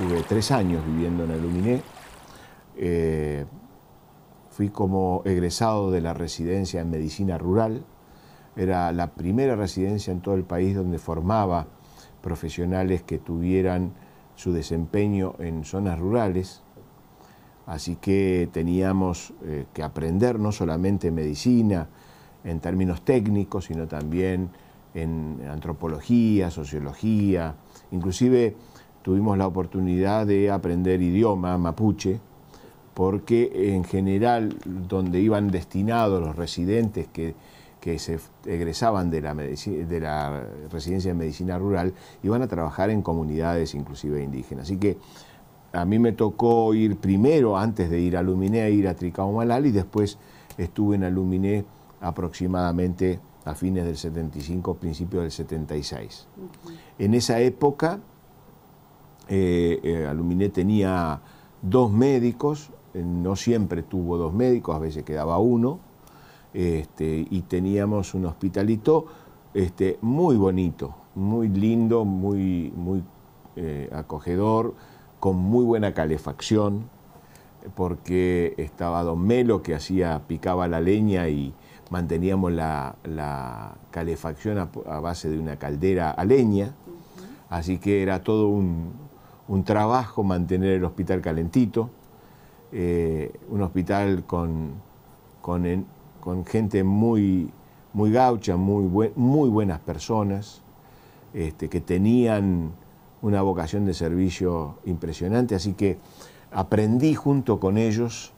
estuve tres años viviendo en Aluminé. Eh, fui como egresado de la residencia en medicina rural. Era la primera residencia en todo el país donde formaba profesionales que tuvieran su desempeño en zonas rurales. Así que teníamos eh, que aprender no solamente medicina en términos técnicos, sino también en antropología, sociología, inclusive tuvimos la oportunidad de aprender idioma mapuche, porque en general donde iban destinados los residentes que, se egresaban de la, de la residencia de medicina rural, iban a trabajar en comunidades inclusive indígenas. Así que a mí me tocó ir primero, antes de ir a Luminé, a ir a Tricaumalal y después estuve en Aluminé aproximadamente a fines del 75, principios del 76. En esa época, eh, eh, Aluminé tenía dos médicos, eh, no siempre tuvo dos médicos, a veces quedaba uno, este, y teníamos un hospitalito este, muy bonito, muy lindo, muy, muy acogedor, con muy buena calefacción, porque estaba don Melo que hacía, picaba la leña y manteníamos la, calefacción a, base de una caldera a leña, así que era todo un, trabajo mantener el hospital calentito, eh, un hospital con, con, gente muy, muy gaucha, muy, muy buenas personas, este, que tenían una vocación de servicio impresionante, así que aprendí junto con ellos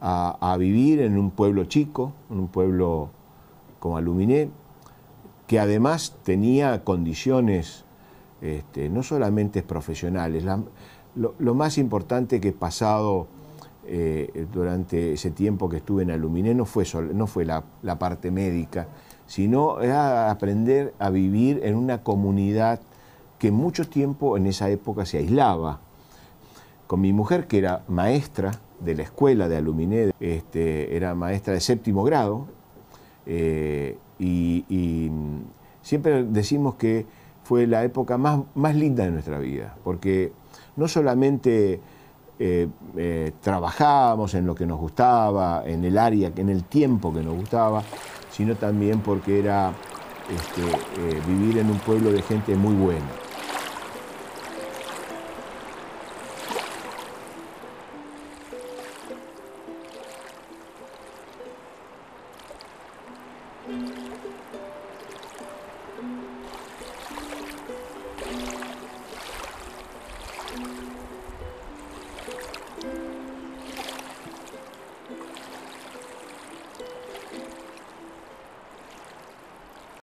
a, vivir en un pueblo chico, en un pueblo como Aluminé, que además tenía condiciones este, no solamente profesionales, lo, más importante que he pasado eh, durante ese tiempo que estuve en Aluminé no fue, no fue la, la, parte médica, sino era aprender a vivir en una comunidad que mucho tiempo en esa época se aislaba. Con mi mujer, que era maestra, de la escuela de Aluminé, este, era maestra de séptimo grado, eh, y, siempre decimos que fue la época más, más linda de nuestra vida, porque no solamente eh, eh, trabajábamos en lo que nos gustaba, en el área, en el tiempo que nos gustaba, sino también porque era este, vivir en un pueblo de gente muy buena.